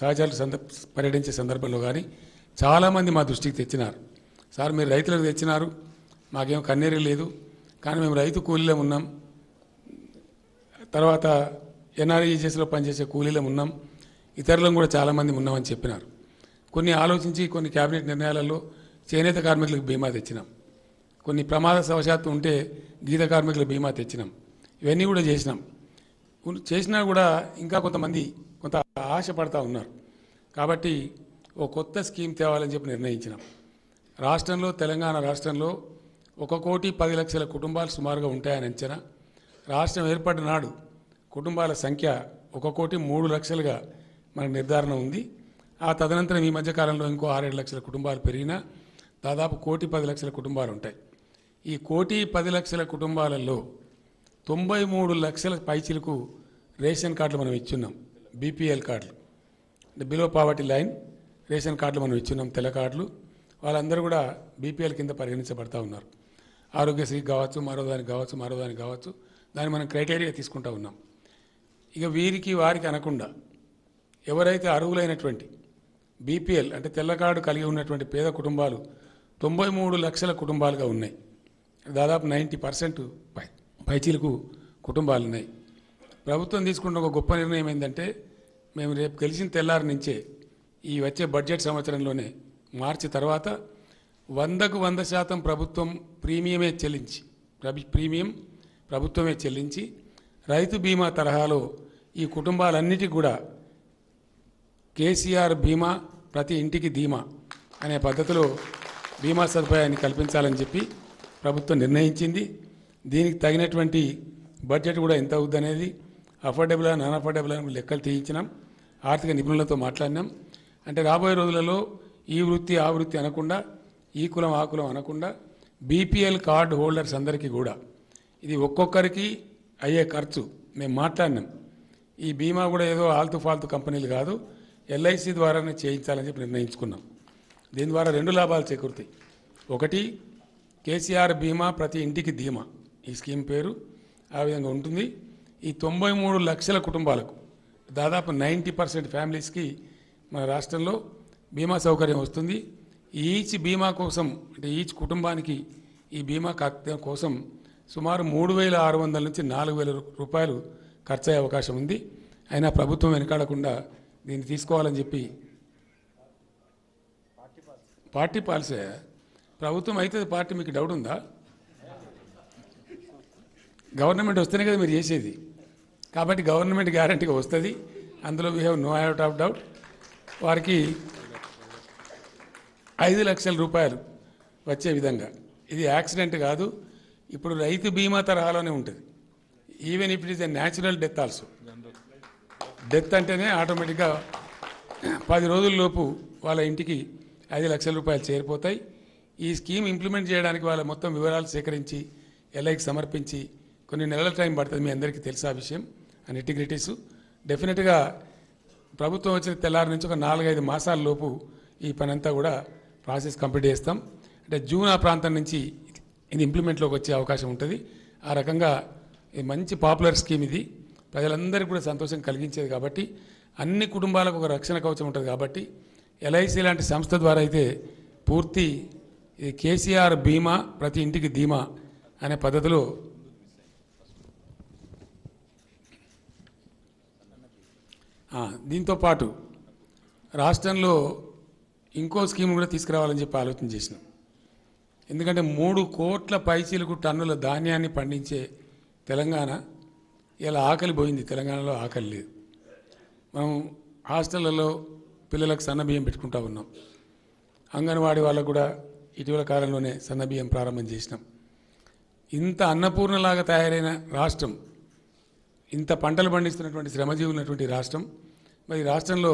సహచరులు సంద పర్యటించే సందర్భంలో కానీ చాలామంది మా దృష్టికి తెచ్చినారు. సార్ మీరు రైతులకు తెచ్చినారు మాకేం కన్నీరు లేదు కానీ మేము రైతు కూలీలో ఉన్నాం. తర్వాత ఎన్ఆర్ఈజెస్లో పనిచేసే కూలీలో ఉన్నాం. ఇతరులను కూడా చాలామంది ఉన్నామని చెప్పినారు. కొన్ని ఆలోచించి కొన్ని కేబినెట్ నిర్ణయాలలో చేనేత కార్మికులకు బీమా తెచ్చినాం. కొన్ని ప్రమాద సవశాత్తు ఉంటే గీత కార్మికులకు బీమా తెచ్చినాం. ఇవన్నీ కూడా చేసినాం. చేసినా కూడా ఇంకా కొంతమంది ఆశపడతా ఉన్నారు. కాబట్టి ఓ కొత్త స్కీమ్ తేవాలని చెప్పి నిర్ణయించినాం. రాష్ట్రంలో తెలంగాణ రాష్ట్రంలో ఒక కోటి పది లక్షల కుటుంబాలు సుమారుగా ఉంటాయని అంచనా. రాష్ట్రం ఏర్పడిన నాడు కుటుంబాల సంఖ్య ఒక కోటి మూడు లక్షలుగా మనకు నిర్ధారణ ఉంది. ఆ తదనంతరం ఈ మధ్యకాలంలో ఇంకో ఆరేడు లక్షల కుటుంబాలు పెరిగినా దాదాపు కోటి పది లక్షల కుటుంబాలు ఉంటాయి. ఈ కోటి పది లక్షల కుటుంబాలలో తొంభై మూడు లక్షల పైచిలకు రేషన్ కార్డులు మనం ఇచ్చున్నాం. బీపీఎల్ కార్డులు. అంటే బిలో పావర్టీ లైన్ రేషన్ కార్డులు మనం ఇచ్చున్నాం తెల్ల కార్డులు. వాళ్ళందరూ కూడా బీపీఎల్ కింద పరిగణించబడతా ఉన్నారు. ఆరోగ్యశ్రీ కావచ్చు మరో దానికి కావచ్చు మరోదానికి కావచ్చు దాన్ని మనం క్రైటీరియా తీసుకుంటా ఉన్నాం. ఇక వీరికి వారికి అనకుండా ఎవరైతే అర్హులైనటువంటి బీపీఎల్ అంటే తెల్ల కార్డు కలిగి ఉన్నటువంటి పేద కుటుంబాలు తొంభై మూడు లక్షల కుటుంబాలుగా ఉన్నాయి. దాదాపు నైంటీ పర్సెంట్ పై పైచీలకు కుటుంబాలు ఉన్నాయి ప్రభుత్వం తీసుకున్న ఒక గొప్ప నిర్ణయం ఏంటంటే మేము రేపు గెలిచిన తెల్లారి నుంచే ఈ వచ్చే బడ్జెట్ సంవత్సరంలోనే మార్చి తర్వాత వందకు వంద శాతం ప్రభుత్వం ప్రీమియమే చెల్లించి ప్రీమియం ప్రభుత్వమే చెల్లించి రైతు బీమా తరహాలో ఈ కుటుంబాలన్నిటికీ కూడా కేసీఆర్ బీమా ప్రతి ఇంటికి ధీమా అనే పద్ధతిలో బీమా సదుపాయాన్ని కల్పించాలని చెప్పి ప్రభుత్వం నిర్ణయించింది. దీనికి తగినటువంటి బడ్జెట్ కూడా ఎంత అవుద్దనేది అఫోర్డబుల్ నాన్ అఫోర్డబుల్ అని లెక్కలు తీయించినాం. ఆర్థిక నిపుణులతో మాట్లాడినాం. అంటే రాబోయే రోజులలో ఈ వృత్తి ఆ వృత్తి అనకుండా ఈ కులం ఆ కులం అనకుండా బీపీఎల్ కార్డు హోల్డర్స్ అందరికీ కూడా ఇది ఒక్కొక్కరికి అయ్యే ఖర్చు. మేము మాట్లాడినాం. ఈ బీమా కూడా ఏదో ఆల్తు ఫాల్తు కంపెనీలు కాదు ఎల్ఐసి ద్వారానే చేయించాలని చెప్పి నిర్ణయించుకున్నాం. దీని ద్వారా రెండు లాభాలు చేకూరుతాయి. ఒకటి కేసీఆర్ బీమా ప్రతి ఇంటికి ధీమా. ఈ స్కీమ్ పేరు ఆ విధంగా ఉంటుంది. ఈ తొంభై మూడు లక్షల కుటుంబాలకు దాదాపు నైంటీ పర్సెంట్ ఫ్యామిలీస్కి మన రాష్ట్రంలో బీమా సౌకర్యం వస్తుంది. ఈచ్ బీమా కోసం అంటే ఈచ్ కుటుంబానికి ఈ బీమా కా- కోసం సుమారు మూడు వేల ఆరు వందల నుంచి నాలుగు వేల రూపాయలు ఖర్చు అయ్యే అవకాశం ఉంది. అయినా ప్రభుత్వం వెనకాడకుండా దీన్ని తీసుకోవాలని చెప్పి పార్టీ పాలసీ ప్రభుత్వం అయితే పార్టీ మీకు డౌట్ ఉందా? గవర్నమెంట్ వస్తేనే కదా మీరు చేసేది. కాబట్టి గవర్నమెంట్ గ్యారంటీగా వస్తుంది. అందులో we have no out of doubt వారికి ఐదు లక్షల రూపాయలు వచ్చే విధంగా. ఇది యాక్సిడెంట్ కాదు. ఇప్పుడు రైతు బీమా తరహాలోనే ఉంటుంది. Even if it is a natural death also death అంటేనే ఆటోమేటిక్గా పది రోజుల్లోపు వాళ్ళ ఇంటికి ఐదు లక్షల రూపాయలు చేరిపోతాయి. ఈ స్కీమ్ ఇంప్లిమెంట్ చేయడానికి వాళ్ళ మొత్తం వివరాలు సేకరించి ఎల్ఐకి సమర్పించి కొన్ని నెలల టైం పడుతుంది మీ అందరికీ తెలుసా ఆ విషయం? అండ్ ఇంటిగ్రిటీసు డెఫినెట్గా ప్రభుత్వం వచ్చిన తెల్లారి నుంచి ఒక నాలుగైదు మాసాల లోపు ఈ పని అంతా కూడా ప్రాసెస్ కంప్లీట్ చేస్తాం. అంటే జూన్ ఆ ప్రాంతం నుంచి ఇది ఇంప్లిమెంట్లోకి వచ్చే అవకాశం ఉంటుంది. ఆ రకంగా ఇది మంచి పాపులర్ స్కీమ్ ఇది. ప్రజలందరికీ కూడా సంతోషం కలిగించేది కాబట్టి అన్ని కుటుంబాలకు ఒక రక్షణ కవచం ఉంటుంది కాబట్టి ఎల్ఐసి లాంటి సంస్థ ద్వారా అయితే పూర్తి ఇది కేసీఆర్ బీమా ప్రతి ఇంటికి ధీమా అనే పద్ధతిలో దీంతోపాటు దీంతో పాటు రాష్ట్రంలో ఇంకో స్కీమ్ కూడా తీసుకురావాలని చెప్పి ఆలోచన చేసినాం. ఎందుకంటే మూడు కోట్ల పైచీలకు టన్నుల ధాన్యాన్ని పండించే తెలంగాణ ఇలా ఆకలి పోయింది. తెలంగాణలో ఆకలి లేదు. మనం హాస్టళ్ళలో పిల్లలకు సన్నబియ్యం పెట్టుకుంటా ఉన్నాం. అంగన్వాడీ వాళ్ళకు కూడా ఇటీవల కాలంలోనే సన్నబియ్యం ప్రారంభం చేసినాం. ఇంత అన్నపూర్ణలాగా తయారైన రాష్ట్రం ఇంత పంటలు పండిస్తున్నటువంటి శ్రమజీవులు ఉన్నటువంటి రాష్ట్రం మరి రాష్ట్రంలో